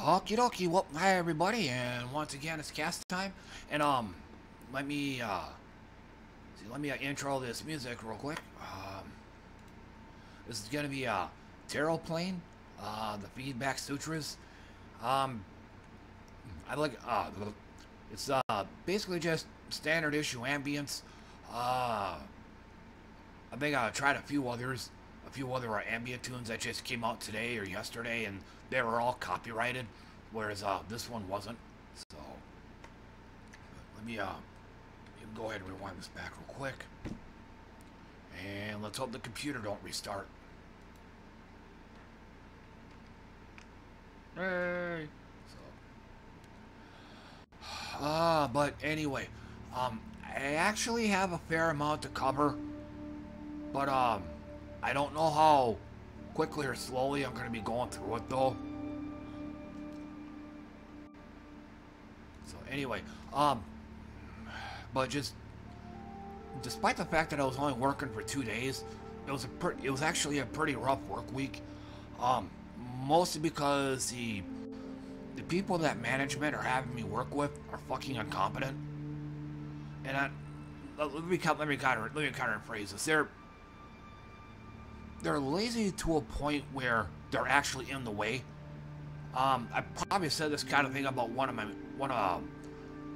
Okie dokie. Well, hi everybody, and once again it's cast time. And um, let me uh, see, let me uh, intro this music real quick. Um, this is gonna be uh, Tarot Plane, uh, the Feedback Sutras. Um, I like uh, it's uh basically just standard issue ambience. Uh, I think I tried a few others, a few other uh, ambient tunes that just came out today or yesterday, and they were all copyrighted, whereas uh, this one wasn't. So let me uh, go ahead and rewind this back real quick, and let's hope the computer don't restart. Hey. So, uh, but anyway, um, I actually have a fair amount to cover, but um, I don't know how quickly or slowly I'm going to be going through it though. So anyway, um, but just despite the fact that I was only working for two days, it was a pretty, it was actually a pretty rough work week. Um, mostly because the the people that management are having me work with are fucking incompetent. And I, let me let me counter let me counter phrase this. They're they're lazy to a point where they're actually in the way. Um, I probably said this kind of thing about one of my one of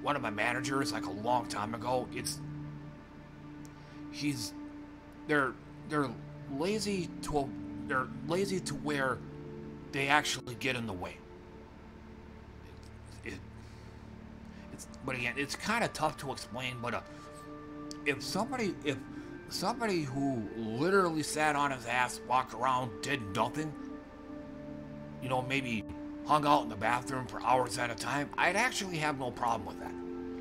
one of my managers like a long time ago. It's he's they're they're lazy to they're lazy to where they actually get in the way. It, it, it's but again, it's kind of tough to explain. But uh, if somebody if somebody who literally sat on his ass, walked around, did nothing, you know, maybe hung out in the bathroom for hours at a time, I'd actually have no problem with that.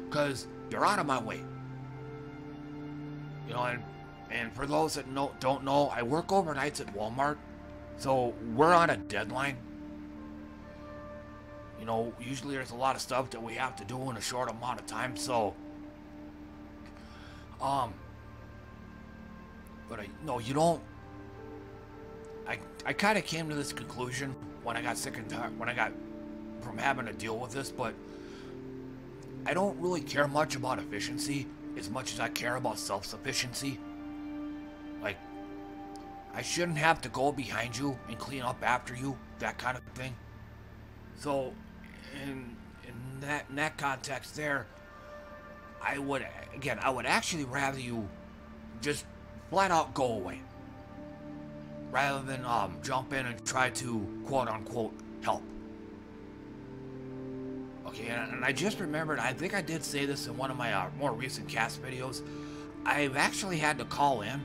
Because they're out of my way. You know, and, and for those that know, don't know, I work overnights at Walmart. So we're on a deadline. You know, usually there's a lot of stuff that we have to do in a short amount of time. So, um, but I, no, you don't. I, I kind of came to this conclusion when I got sick and tired, when I got from having to deal with this, but I don't really care much about efficiency as much as I care about self-sufficiency. Like, I shouldn't have to go behind you and clean up after you, that kind of thing. So, in, in that in that context there, I would, again, I would actually rather you just flat out go away. Rather than um, jump in and try to quote unquote help. Okay, and, and I just remembered, I think I did say this in one of my uh, more recent cast videos. I've actually had to call in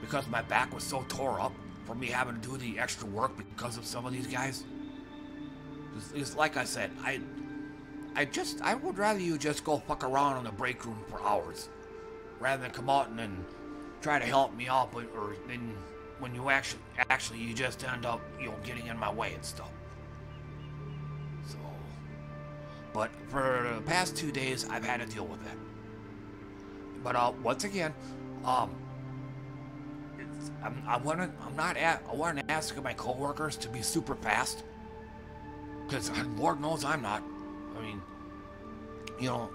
because my back was so tore up from me having to do the extra work because of some of these guys. It's, it's like I said, I I just, I would rather you just go fuck around in the break room for hours rather than come out and then try to help me out, but or then when you actually actually you just end up you know getting in my way and stuff. So, but for the past two days I've had to deal with that. But uh, once again, um, I'm, I want to I'm not at I want to ask my coworkers to be super fast because Lord knows I'm not. I mean, you know,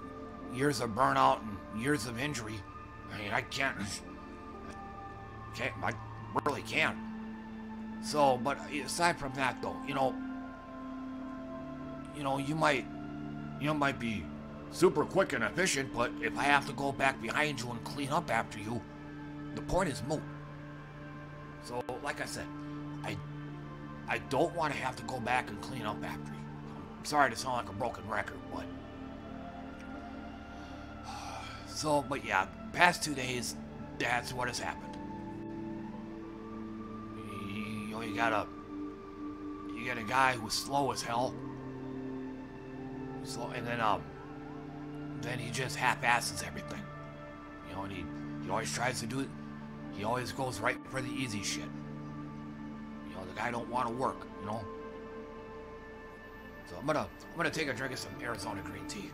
years of burnout and years of injury. I mean, I can't. Can't, I really can't. So, but aside from that, though, you know, you know, you might, you know, might be super quick and efficient, but if I have to go back behind you and clean up after you, the point is moot. So, like I said, I, I don't want to have to go back and clean up after you. I'm sorry to sound like a broken record, but. So, but yeah, past two days, that's what has happened. Know, you got a you got a guy who's slow as hell. Slow, and then um, then he just half-asses everything. You know, and he he always tries to do it. He always goes right for the easy shit. You know, the guy don't want to work. You know. So I'm gonna I'm gonna take a drink of some Arizona green tea.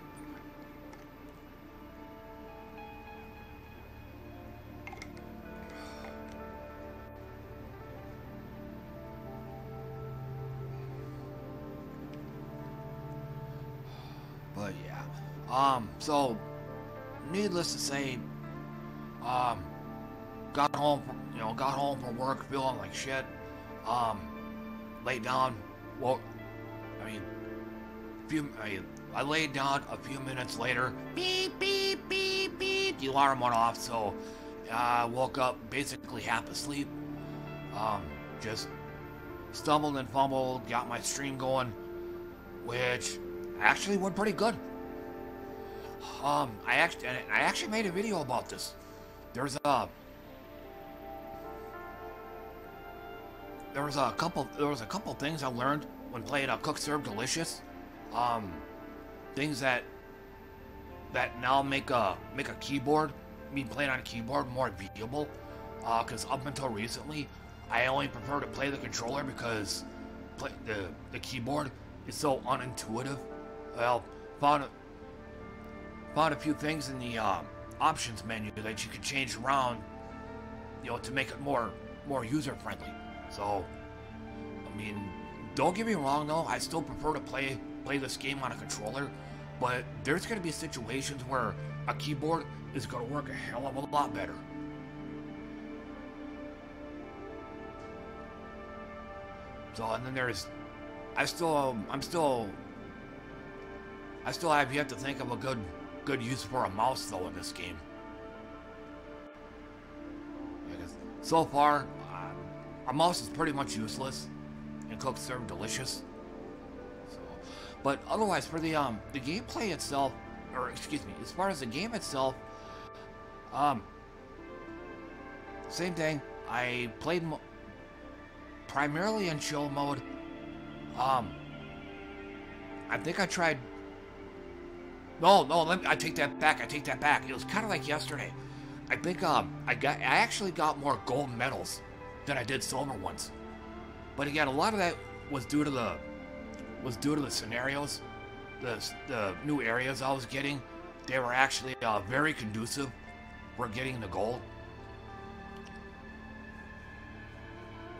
Um, so, needless to say, um, got home, you know, got home from work feeling like shit. Um, laid down, well, I mean, few, I, I laid down a few minutes later, beep, beep, beep, beep, the alarm went off, so I uh, woke up basically half asleep. Um, just stumbled and fumbled, got my stream going, which actually went pretty good. Um, I actually, I actually made a video about this. There's a, there was a couple, there was a couple things I learned when playing a Cook Serve Delicious. Um, things that, that now make a, make a keyboard, me playing on a keyboard more viewable. Uh, cause up until recently, I only prefer to play the controller because play, the, the keyboard is so unintuitive. Well, found a, found a few things in the uh, options menu that you could change around, you know, to make it more more user friendly. So, I mean, don't get me wrong though, I still prefer to play play this game on a controller, but there's gonna be situations where a keyboard is gonna work a hell of a lot better. So, and then there's, I still, I'm still, I still have yet to think of a good, good use for a mouse though in this game. So far, uh, a mouse is pretty much useless, and Cook Serve Delicious. So, but otherwise, for the um, the gameplay itself, or excuse me, as far as the game itself, um, same thing. I played primarily in chill mode. Um, I think I tried. No, no, let me, I take that back. I take that back. It was kind of like yesterday. I think um, I got, I actually got more gold medals than I did silver ones. But again, a lot of that was due to the, was due to the scenarios, the the new areas I was getting. They were actually uh, very conducive for getting the gold.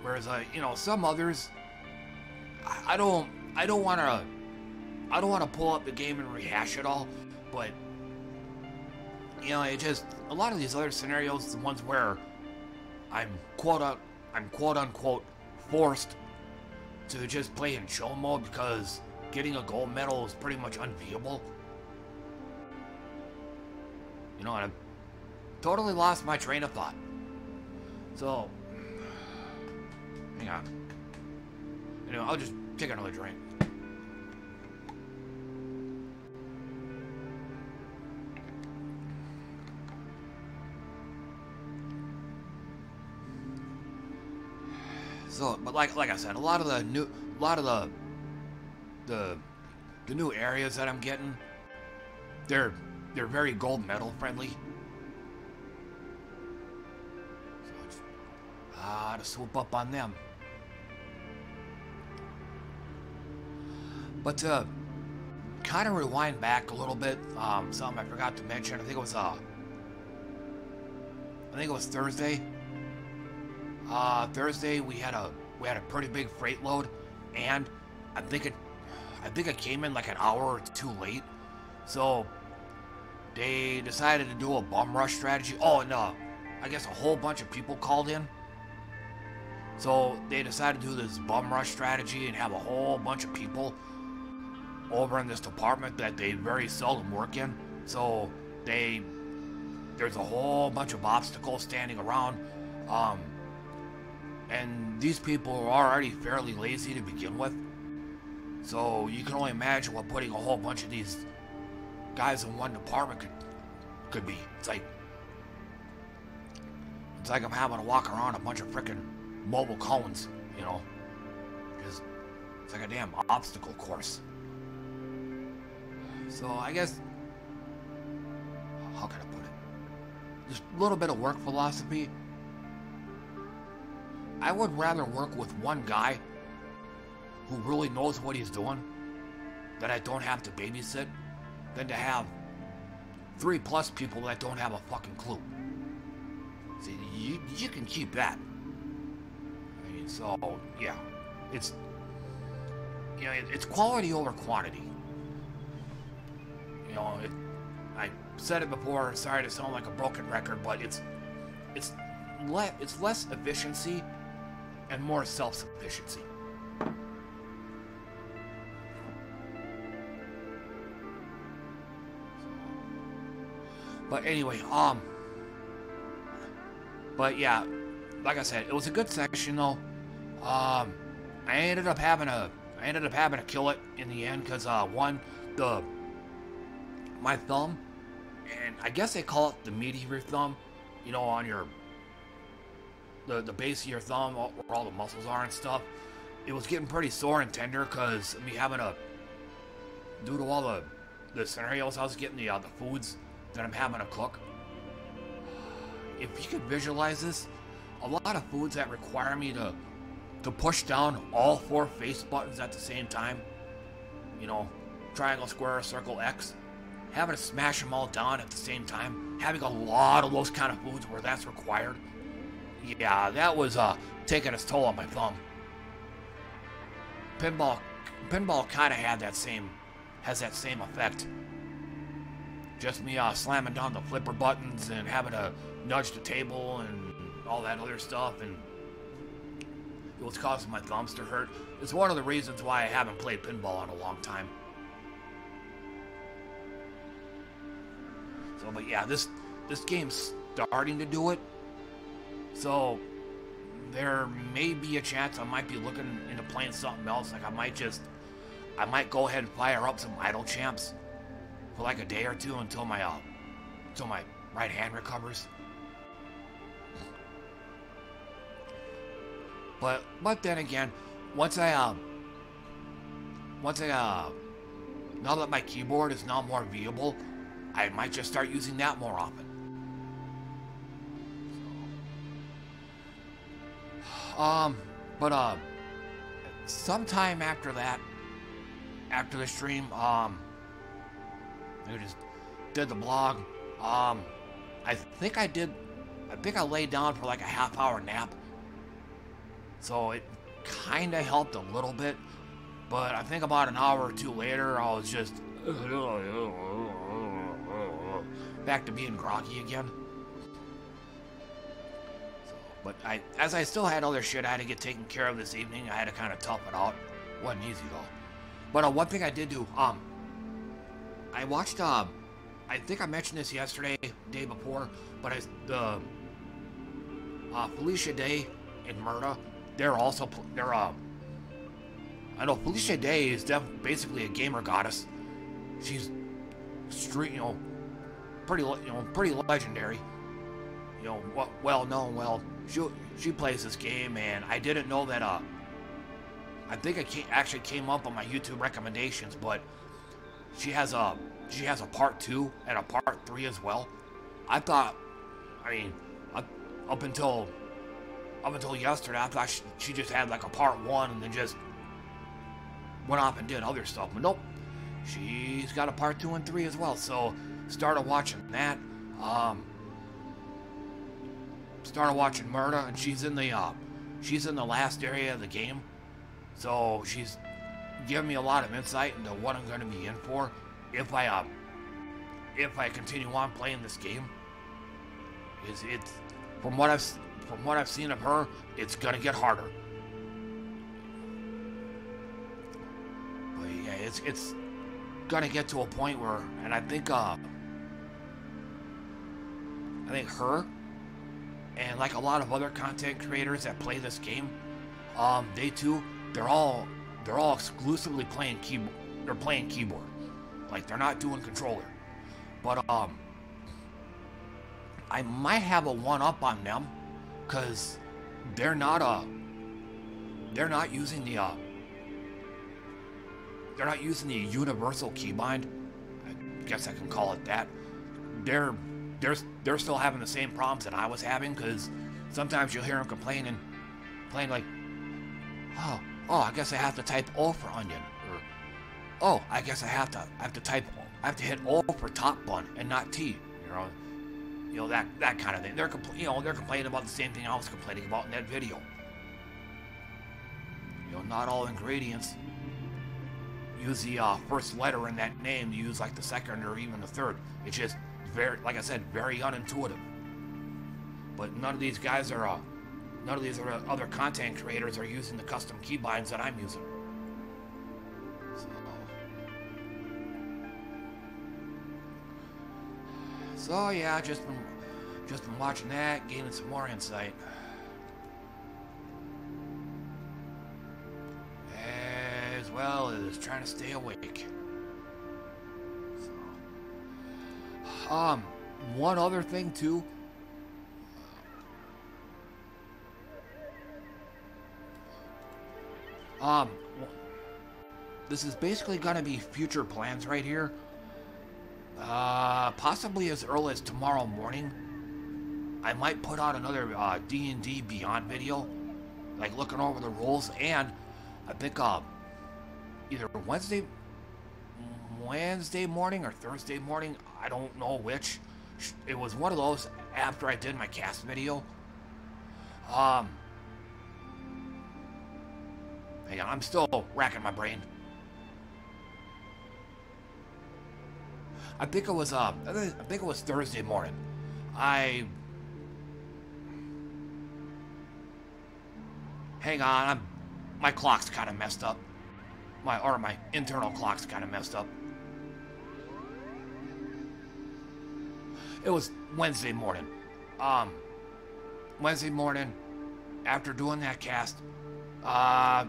Whereas, uh, you know, some others, I, I don't, I don't want to, I don't want to pull up the game and rehash it all, but you know, it just a lot of these other scenarios, the ones where I'm quote I'm quote unquote forced to just play in chill mode because getting a gold medal is pretty much unbeatable. You know, and I totally lost my train of thought. So, Hang on. Anyway, I'll just take another drink. So, but like like I said, a lot of the new, a lot of the, the, the new areas that I'm getting, they're they're very gold medal friendly. Ah, to swoop up on them. But to kind of rewind back a little bit, um, something I forgot to mention, I think it was, uh, I think it was Thursday. Uh, Thursday we had a, we had a pretty big freight load, and I think it, I think it came in like an hour or two late. So, they decided to do a bum rush strategy. Oh, and, uh, I guess a whole bunch of people called in. So they decided to do this bum rush strategy and have a whole bunch of people over in this department that they very seldom work in. So they there's a whole bunch of obstacles standing around. Um, and these people are already fairly lazy to begin with. So you can only imagine what putting a whole bunch of these guys in one department could could be. It's like it's like I'm having to walk around a bunch of freaking mobile cones, you know. Because it's like a damn obstacle course. So I guess, how can I put it? Just a little bit of work philosophy. I would rather work with one guy who really knows what he's doing that I don't have to babysit than to have three plus people that don't have a fucking clue. See, you, you can keep that. I mean, so, yeah. It's, you know, it's quality over quantity. You know, it, I said it before. Sorry to sound like a broken record, but it's it's le- it's less efficiency and more self-sufficiency. But anyway, um, but yeah, like I said, it was a good section though. Um, I ended up having a, I ended up having to kill it in the end because uh, one, the my thumb, and I guess they call it the meat thumb, you know, on your the the base of your thumb where all the muscles are and stuff. It was getting pretty sore and tender because me having to due to all the the scenarios I was getting the uh, the foods that I'm having to cook. If you could visualize this, a lot of foods that require me to to push down all four face buttons at the same time, you know, triangle, square, circle, X, having to smash them all down at the same time, having a lot of those kind of foods where that's required. Yeah, that was uh, taking its toll on my thumb. Pinball, pinball kind of had that same, has that same effect. Just me uh, slamming down the flipper buttons and having to nudge the table and all that other stuff, and it was causing my thumbs to hurt. It's one of the reasons why I haven't played pinball in a long time. So, but yeah, this this game's starting to do it. So there may be a chance I might be looking into playing something else. Like I might just, I might go ahead and fire up some idle champs for like a day or two until my uh, until my right hand recovers. But but then again, once I um once I uh now that my keyboard is now more viewable, I might just start using that more often. Um, but uh, sometime after that, after the stream, um, I just did the blog. Um, I think I did. I think I laid down for like a half hour nap. So it kind of helped a little bit. But I think about an hour or two later, I was just back to being groggy again. But I, as I still had other shit I had to get taken care of this evening, I had to kind of tough it out. wasn't easy though. But uh, one thing I did do, um, I watched, um, I think I mentioned this yesterday, day before, but I, the, uh, Felicia Day and Murda, they're also, they're, um. I know Felicia Day is basically a gamer goddess. She's street, you know, pretty, you know, pretty legendary. You know, well known, well she she plays this game, and I didn't know that. Uh, I think came, actually came up on my YouTube recommendations, but she has a she has a part two and a part three as well. I thought, I mean, up, up until up until yesterday, I thought she, she just had like a part one and then just went off and did other stuff. But nope, she's got a part two and three as well. So started watching that. Um, started watching Murda, and she's in the uh, she's in the last area of the game, so she's giving me a lot of insight into what I'm going to be in for if I uh, if I continue on playing this game. Is it's from what I've from what I've seen of her, it's gonna get harder. But yeah, it's it's gonna get to a point where, and I think uh, I think her and like a lot of other content creators that play this game, um, they too, they're all they're all exclusively playing keyboard. They're playing keyboard, like they're not doing controller. But um, I might have a one up on them, cause they're not uh, they're not using the uh, they're not using the universal keybind. I guess I can call it that. They're they're they're still having the same problems that I was having because sometimes you'll hear them complaining, playing like, oh, oh, I guess I have to type O for onion, or oh, I guess I have to I have to type I have to hit O for top bun and not T, you know, you know that that kind of thing. They're compl- you know they're complaining about the same thing I was complaining about in that video. You know, not all ingredients use the uh, first letter in that name. Use like the second or even the third. It's just very, like I said, very unintuitive. But none of these guys are, uh, none of these other content creators are using the custom keybinds that I'm using. So, so yeah, just been, just been watching that, gaining some more insight. As well as trying to stay awake. Um, one other thing too. Um, this is basically going to be future plans right here. Uh, possibly as early as tomorrow morning. I might put out another uh, D&D Beyond video, like looking over the rules, and I think uh, either Wednesday, Wednesday morning or Thursday morning, I don't know which. It was one of those after I did my cast video. Um, Hang on, I'm still racking my brain. I think it was uh, I think it was Thursday morning. I hang on, I'm my clock's kind of messed up. My or my internal clock's kind of messed up. It was Wednesday morning. Um, Wednesday morning, after doing that cast, uh,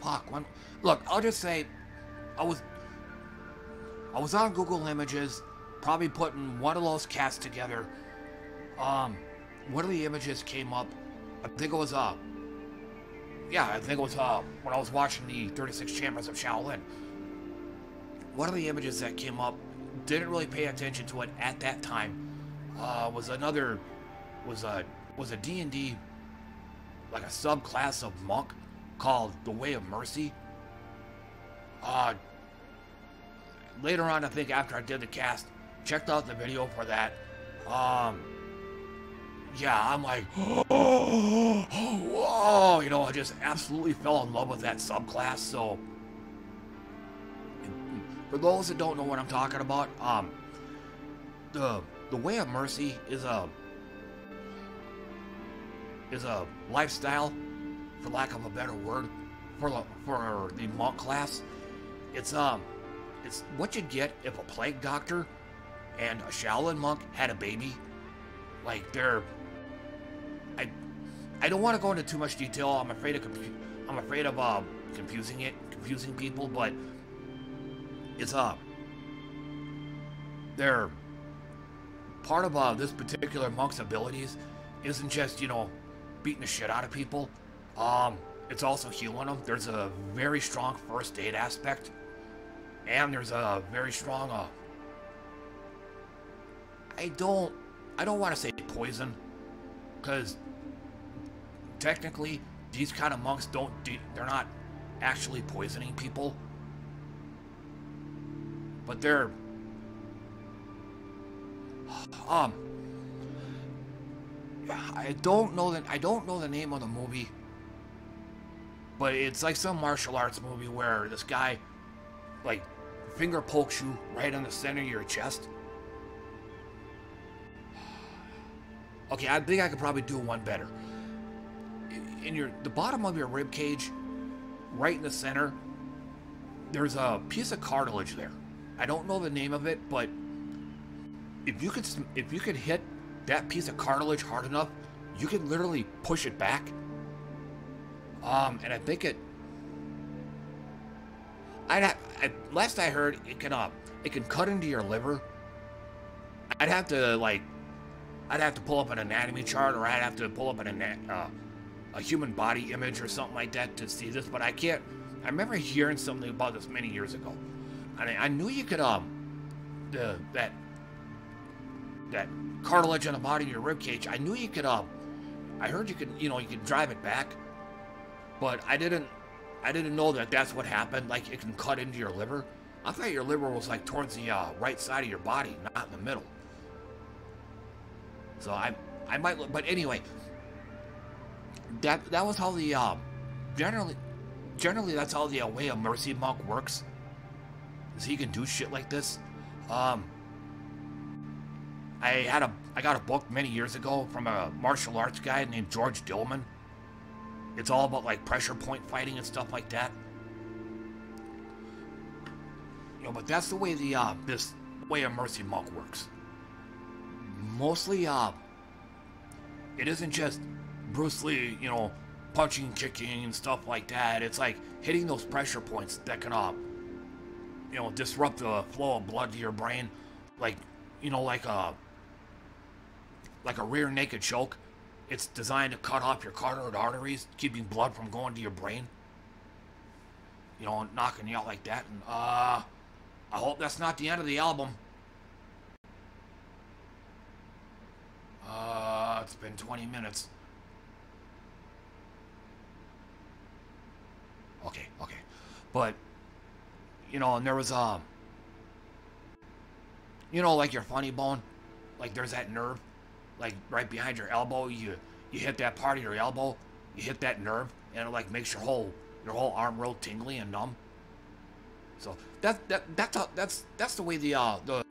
Fuck. When, look, I'll just say, I was, I was on Google Images, probably putting one of those casts together. Um, one of the images came up. I think it was uh, yeah, I think it was uh when I was watching the 36 Chambers of Shaolin. One of the images that came up, didn't really pay attention to it at that time. Uh, was another, was a was a D and D, like a subclass of monk called The Way of Mercy. Uh, later on, I think after I did the cast, checked out the video for that. Um, yeah, I'm like, oh, whoa, you know, I just absolutely fell in love with that subclass. So, for those that don't know what I'm talking about, um, the the Way of Mercy is a is a lifestyle for lack of a better word, for the, for the monk class. It's um, it's what you'd get if a plague doctor and a Shaolin monk had a baby. Like they're, I, I don't want to go into too much detail. I'm afraid of I'm afraid of uh, confusing it, confusing people. But it's up. they're part of uh, this particular monk's abilities isn't just you know beating the shit out of people um, it's also healing them. There's a very strong first aid aspect, and there's a very strong. Uh, I don't, I don't want to say poison, because technically these kind of monks don't. They're not actually poisoning people, but they're. Um, I don't know that I don't know the name of the movie but it's like some martial arts movie where this guy, like, finger pokes you right on the center of your chest. Okay, I think I could probably do one better. In your the bottom of your rib cage, right in the center, there's a piece of cartilage there. I don't know the name of it, but if you could if you could hit that piece of cartilage hard enough, you can literally push it back um, and I think it. I'd have, I, last I heard, it can uh, it can cut into your liver. I'd have to like, I'd have to pull up an anatomy chart, or I'd have to pull up an uh, a human body image or something like that to see this. But I can't. I remember hearing something about this many years ago, I, I knew you could um, the that that cartilage on the bottom of your rib cage. I knew you could um, I heard you could you know you could drive it back but I didn't, I didn't know that that's what happened. Like it can cut into your liver. I thought your liver was like towards the uh, right side of your body, not in the middle. So I, I might, look, but anyway, that that was how the um, generally, generally that's how the way a mercy monk works. Is he can do shit like this. Um, I had a I got a book many years ago from a martial arts guy named George Dillman. It's all about like pressure point fighting and stuff like that. You know, but that's the way the uh this way a mercy monk works. Mostly uh it isn't just Bruce Lee, you know, punching, kicking, and stuff like that. It's like hitting those pressure points that can, uh, you know, disrupt the flow of blood to your brain, like, you know, like a like a rear naked choke. It's designed to cut off your carotid arteries, keeping blood from going to your brain. You know, knocking you out like that. And uh, I hope that's not the end of the album. Uh, it's been 20 minutes. Okay, okay. But, you know, and there was, um, you know, like your funny bone, like there's that nerve, like right behind your elbow, you, you hit that part of your elbow, you hit that nerve, and it like makes your whole, your whole arm real tingly and numb. So that, that, that's, a, that's, that's the way the, uh, the,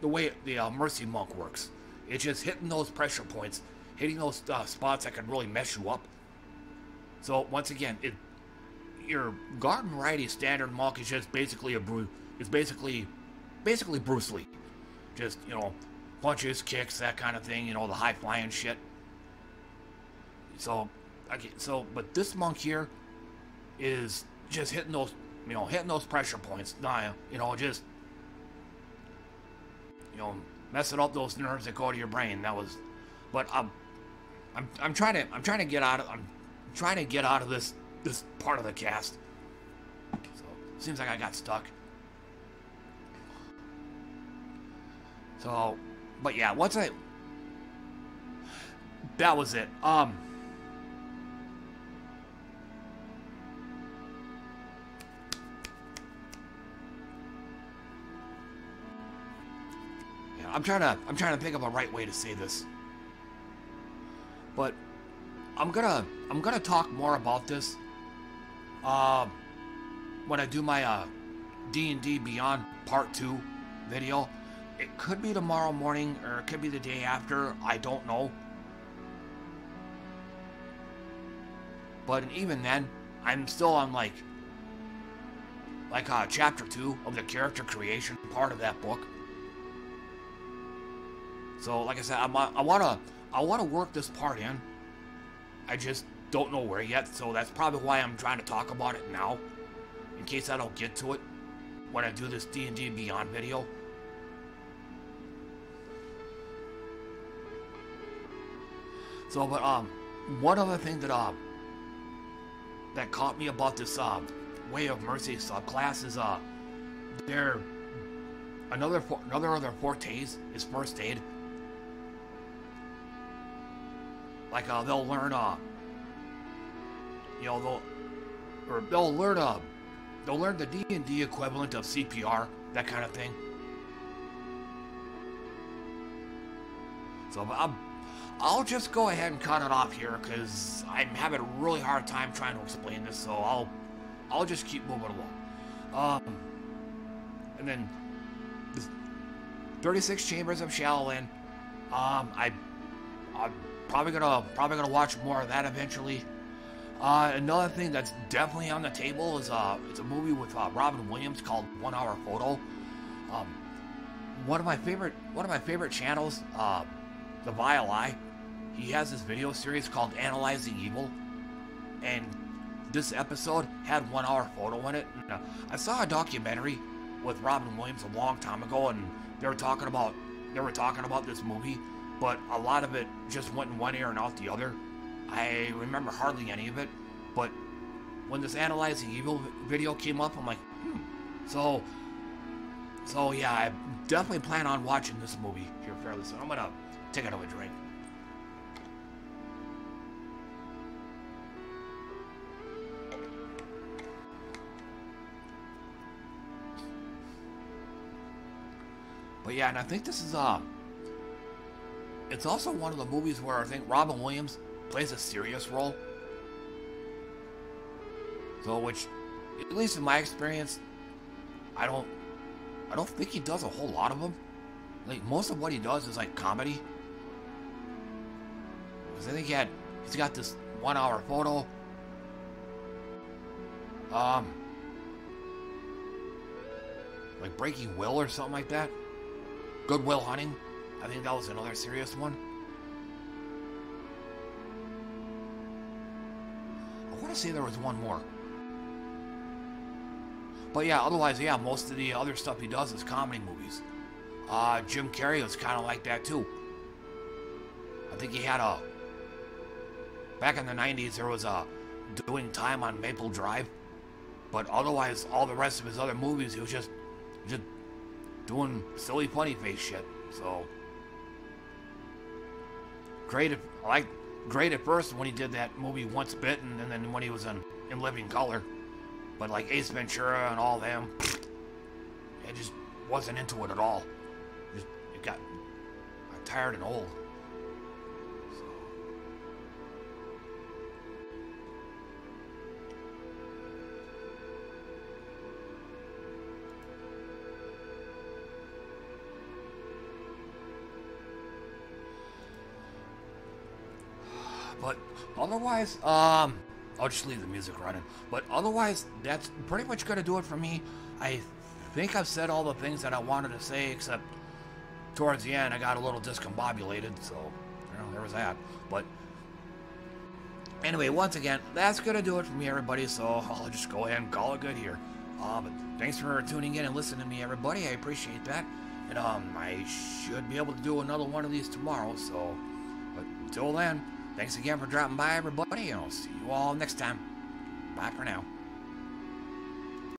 the way the uh, Mercy Monk works. It's just hitting those pressure points, hitting those uh, spots that can really mess you up. So once again, it your garden variety standard monk is just basically a Bruce. It's basically, basically Bruce Lee, just you know, punches, kicks, that kind of thing. You know, the high flying shit. So, okay, so but this monk here is just hitting those, you know, hitting those pressure points. Nah, you know, just you know, messing up those nerves that go to your brain. That was, but I'm, I'm, I'm trying to, I'm trying to get out of, I'm trying to get out of this, this part of the cast. So seems like I got stuck. So, but yeah, once I, that was it. Um. Yeah, I'm trying to I'm trying to think of a right way to say this. But I'm gonna I'm gonna talk more about this uh, when I do my uh, D&D Beyond Part 2 video. It could be tomorrow morning or it could be the day after. I don't know. But even then, I'm still on like like uh, chapter 2 of the character creation part of that book. So, like I said, I'm, I wanna I wanna work this part in. I just don't know where yet, so that's probably why I'm trying to talk about it now, in case I don't get to it when I do this D&D Beyond video. So, but um, one other thing that um that caught me about this um Way of Mercy subclass is uh, their another another of their fortes is first aid. Like, uh, they'll learn, uh, you know, they'll, or they'll learn, uh, they'll learn the D&D equivalent of CPR, that kind of thing. So I'm, I'll just go ahead and cut it off here because I'm having a really hard time trying to explain this. So I'll, I'll just keep moving along. Um, and then 36 Chambers of Shaolin. Um, I, I'm probably gonna probably gonna watch more of that eventually. Uh, another thing that's definitely on the table is uh, it's a movie with uh, Robin Williams called One Hour Photo. Um, one of my favorite one of my favorite channels, uh, the Eye. He has this video series called Analyzing Evil, and this episode had One Hour Photo in it. And, uh, I saw a documentary with Robin Williams a long time ago, and they were talking about they were talking about this movie but a lot of it just went in one ear and out the other. I remember hardly any of it, but when this Analyzing Evil video came up, I'm like, hmm. So, so yeah, I definitely plan on watching this movie here fairly soon. I'm gonna take another drink. But yeah, and I think this is, uh, it's also one of the movies where I think Robin Williams plays a serious role. So, which, at least in my experience, I don't, I don't think he does a whole lot of them. Like most of what he does is like comedy. Because I think he had, he's got this one-hour photo. Um, like Breaking Will or something like that. Good Will Hunting. I think that was another serious one. Want to say there was one more. But yeah, otherwise, yeah, most of the other stuff he does is comedy movies. Uh, Jim Carrey was kind of like that too. I think he had a. Back in the 90s, there was a doing time on Maple Drive. But otherwise, all the rest of his other movies, he was just, just doing silly funny face shit. So great, at, like great at first when he did that movie Once Bitten, and then when he was in In Living Color. But like Ace Ventura and all them, I just wasn't into it at all. Just it got, got tired and old. But otherwise, um, I'll just leave the music running. But otherwise, that's pretty much gonna do it for me. I think I've said all the things that I wanted to say, except towards the end, I got a little discombobulated, so, you know, there was that. But anyway, once again, that's gonna do it for me, everybody, so I'll just go ahead and call it good here. Uh, but thanks for tuning in and listening to me, everybody. I appreciate that. And, um, I should be able to do another one of these tomorrow, so, but until then, Thanks again for dropping by, everybody, and I'll see you all next time. Bye for now.